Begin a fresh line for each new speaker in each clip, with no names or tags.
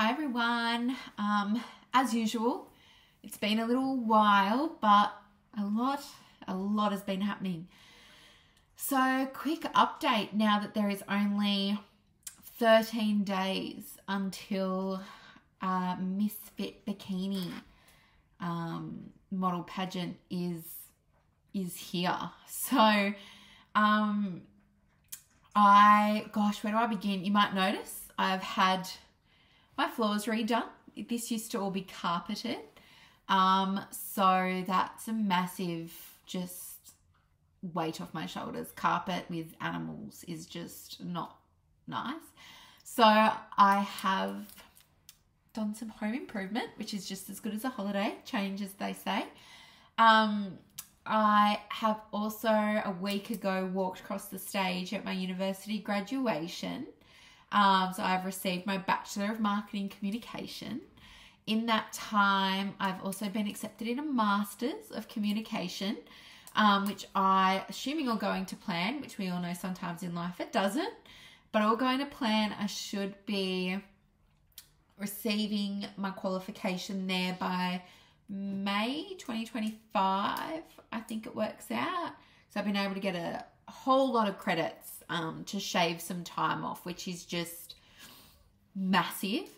Hi everyone. Um, as usual, it's been a little while, but a lot, a lot has been happening. So, quick update now that there is only 13 days until uh, Miss Fit Bikini um, model pageant is is here. So, um, I gosh, where do I begin? You might notice I've had my floors redone. This used to all be carpeted. Um, so that's a massive just weight off my shoulders. Carpet with animals is just not nice. So I have done some home improvement, which is just as good as a holiday change, as they say. Um, I have also a week ago walked across the stage at my university graduation. Um, so I've received my Bachelor of Marketing Communication. In that time, I've also been accepted in a Master's of Communication, um, which I, assuming all going to plan, which we all know sometimes in life it doesn't, but all going to plan, I should be receiving my qualification there by May 2025, I think it works out. So I've been able to get a whole lot of credits um, to shave some time off, which is just massive.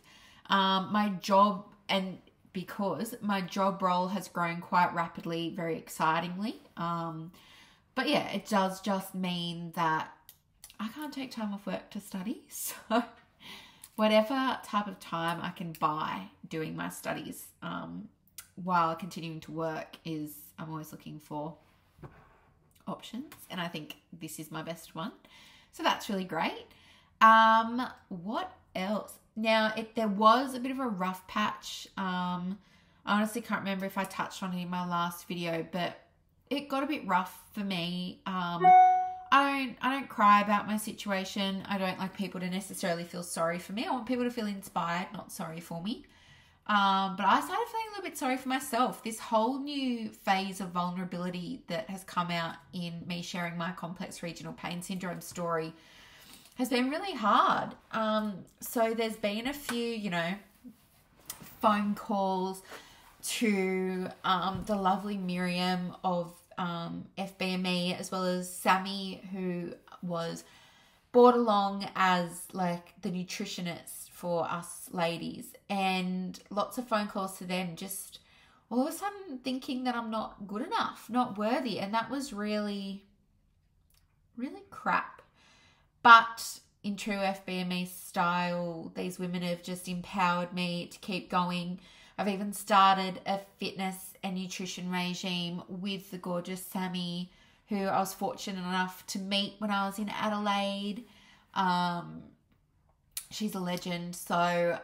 Um, my job, and because my job role has grown quite rapidly, very excitingly. Um, but yeah, it does just mean that I can't take time off work to study. So whatever type of time I can buy doing my studies um, while continuing to work is I'm always looking for options, and I think this is my best one. So that's really great. Um, what else? Now, it there was a bit of a rough patch. Um, I honestly can't remember if I touched on it in my last video, but it got a bit rough for me. Um, I don't I don't cry about my situation. I don't like people to necessarily feel sorry for me. I want people to feel inspired, not sorry for me. Um, but I started feeling a little bit sorry for myself. This whole new phase of vulnerability that has come out in me sharing my complex regional pain syndrome story has been really hard. Um, so there's been a few, you know, phone calls to um, the lovely Miriam of um, FBME, as well as Sammy, who was brought along as like the nutritionist for us ladies and lots of phone calls to them just all of a sudden thinking that I'm not good enough, not worthy. And that was really, really crap. But in true FBME style, these women have just empowered me to keep going. I've even started a fitness and nutrition regime with the gorgeous Sammy, who I was fortunate enough to meet when I was in Adelaide. Um, she's a legend. So,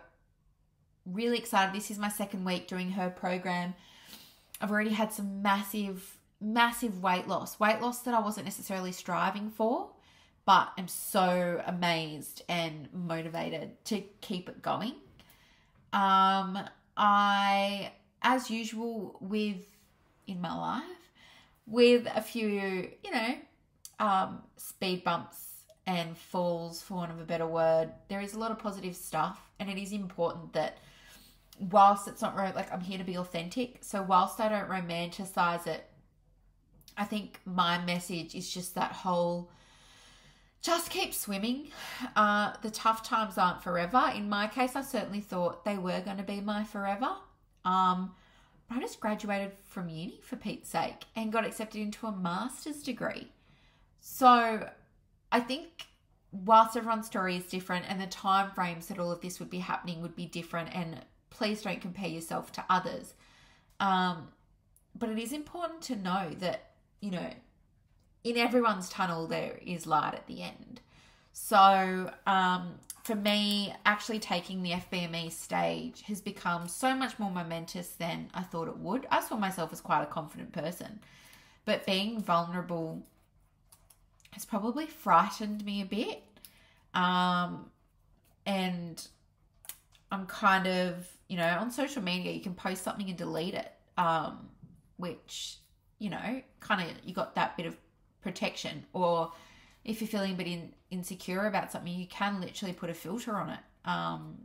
really excited. This is my second week doing her program. I've already had some massive, massive weight loss, weight loss that I wasn't necessarily striving for, but I'm so amazed and motivated to keep it going. Um, I, as usual, with in my life, with a few, you know, um, speed bumps and falls, for want of a better word. There is a lot of positive stuff, and it is important that whilst it's not like I'm here to be authentic, so whilst I don't romanticize it, I think my message is just that whole just keep swimming. Uh, the tough times aren't forever. In my case, I certainly thought they were going to be my forever. Um, I just graduated from uni for Pete's sake and got accepted into a master's degree. So I think whilst everyone's story is different and the time frames that all of this would be happening would be different and please don't compare yourself to others. Um, but it is important to know that you know in everyone's tunnel there is light at the end. So um, for me actually taking the fbme stage has become so much more momentous than i thought it would. I saw myself as quite a confident person but being vulnerable has probably frightened me a bit. Um, and I'm kind of, you know, on social media, you can post something and delete it, um, which, you know, kind of you got that bit of protection. Or if you're feeling a bit in, insecure about something, you can literally put a filter on it. Um,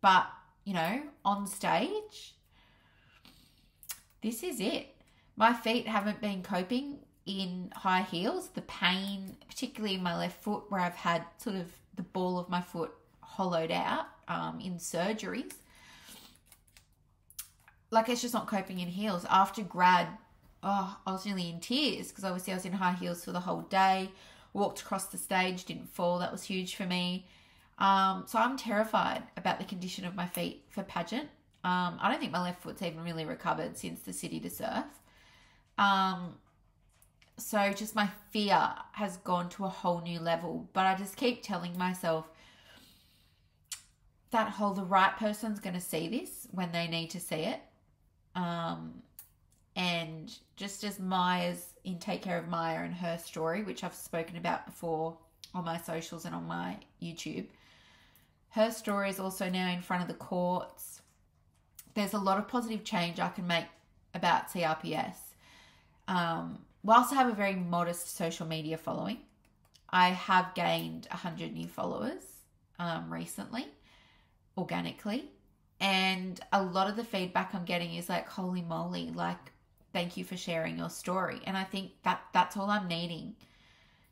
but you know, on stage, this is it. My feet haven't been coping in high heels. The pain, particularly in my left foot, where I've had sort of the ball of my foot hollowed out um, in surgeries. Like it's just not coping in heels. After grad, oh, I was nearly in tears because obviously I was in high heels for the whole day. Walked across the stage, didn't fall. That was huge for me. Um, so I'm terrified about the condition of my feet for pageant. Um, I don't think my left foot's even really recovered since the city to surf. Um, so just my fear has gone to a whole new level. But I just keep telling myself that whole the right person's going to see this when they need to see it. Um, and just as Maya's in Take Care of Maya and her story, which I've spoken about before on my socials and on my YouTube, her story is also now in front of the courts. There's a lot of positive change I can make about CRPS. Um, whilst I have a very modest social media following, I have gained 100 new followers um, recently, organically. And a lot of the feedback I'm getting is like, holy moly, like, thank you for sharing your story. And I think that that's all I'm needing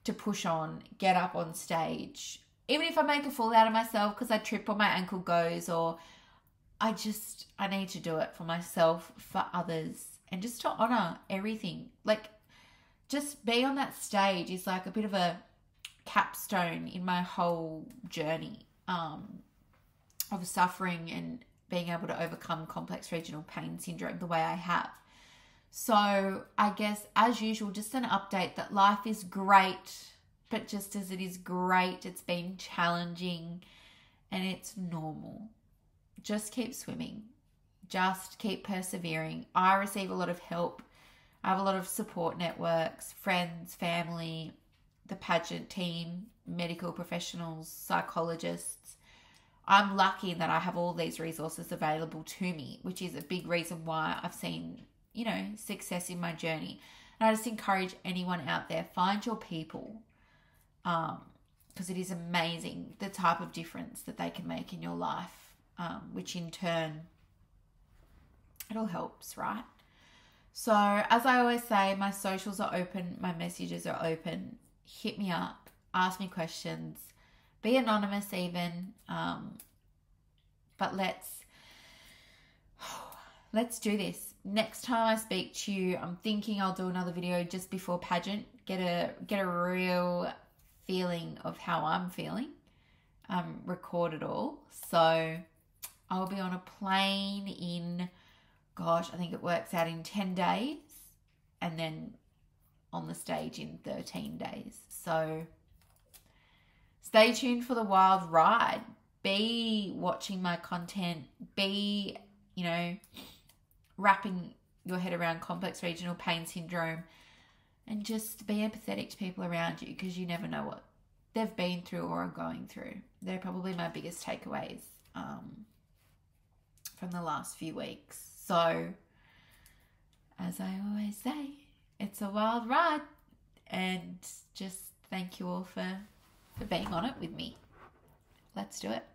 to push on, get up on stage, even if I make a fool out of myself because I trip or my ankle goes, or I just, I need to do it for myself, for others, and just to honor everything. Like, just be on that stage is like a bit of a capstone in my whole journey um, of suffering and being able to overcome complex regional pain syndrome the way I have. So, I guess as usual, just an update that life is great but just as it is great, it's been challenging and it's normal. Just keep swimming. Just keep persevering. I receive a lot of help. I have a lot of support networks, friends, family, the pageant team, medical professionals, psychologists. I'm lucky that I have all these resources available to me, which is a big reason why I've seen, you know, success in my journey. And I just encourage anyone out there find your people um, because it is amazing the type of difference that they can make in your life, um, which in turn, it all helps, right? So, as I always say, my socials are open, my messages are open. Hit me up, ask me questions, be anonymous even. Um, but let's let's do this. Next time I speak to you, I'm thinking I'll do another video just before pageant. Get a get a real feeling of how I'm feeling, um, record it all. So I'll be on a plane in, gosh, I think it works out in 10 days, and then on the stage in 13 days. So stay tuned for the wild ride. Be watching my content, be, you know, wrapping your head around complex regional pain syndrome and just be empathetic to people around you because you never know what they've been through or are going through. They're probably my biggest takeaways um, from the last few weeks. So, as I always say, it's a wild ride, and just thank you all for for being on it with me. Let's do it.